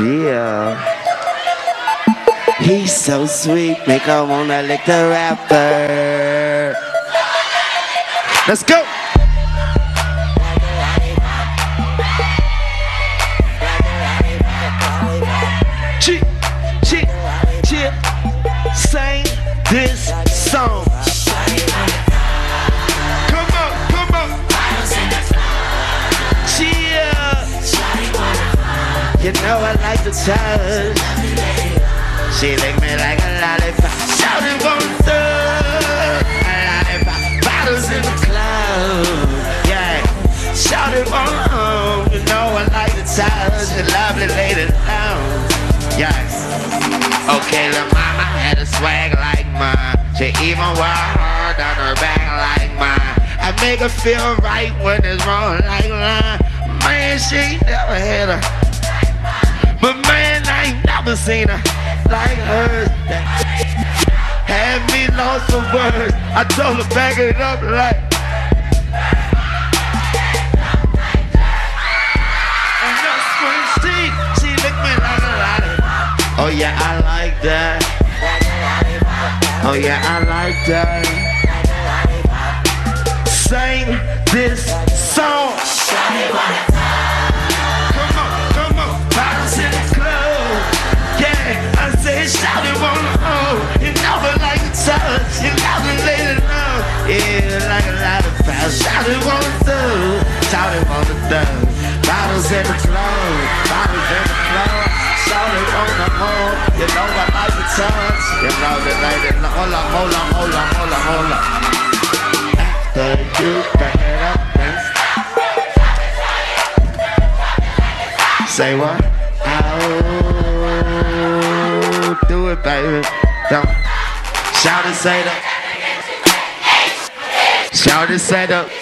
Yeah. He's so sweet, make her wanna lick the rapper. Let's go. Cheat, cheat, cheat. Sing this song. You know I like the touch. She lick me like a lollipop. Shouting on the third. A lollipop. Bottles in the club. Yeah. Shouting on home. You know I like the touch. You lovely lady down. Yeah. Okay, the mama had a swag like mine. She even wear a heart on her back like mine. I make her feel right when it's wrong like mine. Man, she never had her. But man, I ain't never seen her like hers. Had me lost for words. I told her back it up like. And that's when she, she licked me like a lollipop. Oh yeah, I like that. Oh yeah, I like that. Sing this Shouty wanna do, shouty wanna do. Bottles in the club, bottles in the club. Shouty wanna hold, you know I like to touch. You know that lady, on, hold on, hold on. After you back it up, Say what? Oh, do it, baby. Don't. Shout it, say that. Shout it, say that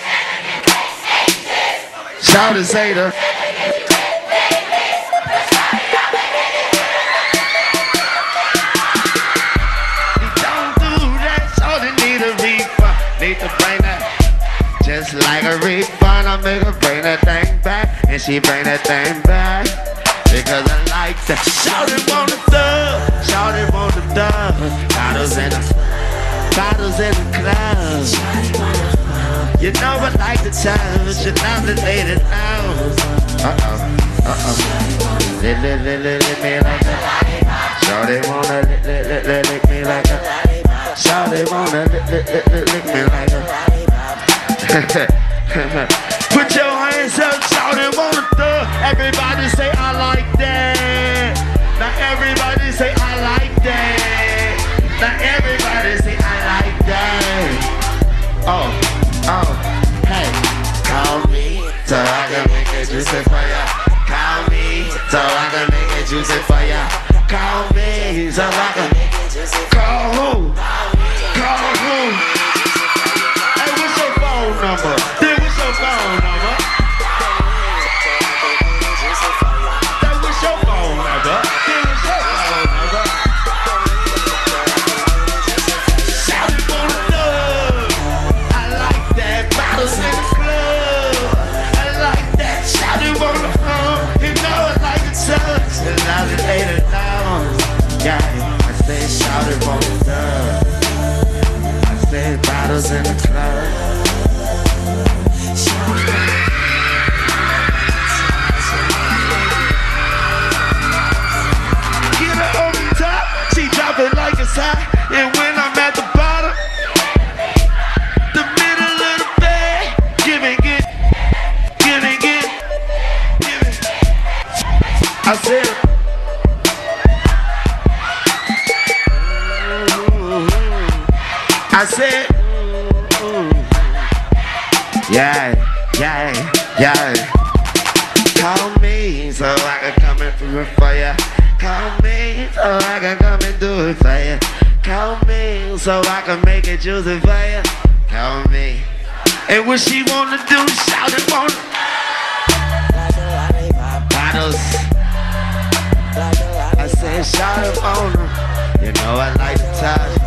to bring that. Just like a refund, I make her bring that thing back, and she bring that thing back because I like that. Shout it on the thug, shout it on the thug. Bottles in the bottles in the club. You know I like the touch, you know the lady knows. Uh oh, uh oh. Lick, lick, lick, lick, lick me like that. Shout it wanna lick, lick, lick, lick, lick me like that. Shout it wanna lick, lick, lick, lick, lick me like that. Put your hands up, on the thug. Everybody juice and fire. Call me, he's a rocker. Call who? Call who? Hey, what's your phone number? Then what's your phone Get her on top, she drop it like it's hot. And when I'm at the bottom, the middle of the give give give it. I said. I said. Yeah, yeah, yeah. Call me so I can come and it for ya. Call me so I can come and do it for ya. Call me so I can make it juicy for ya. Call me. And what she wanna do, shout it bottles. I said shout it on them. You know I like to touch.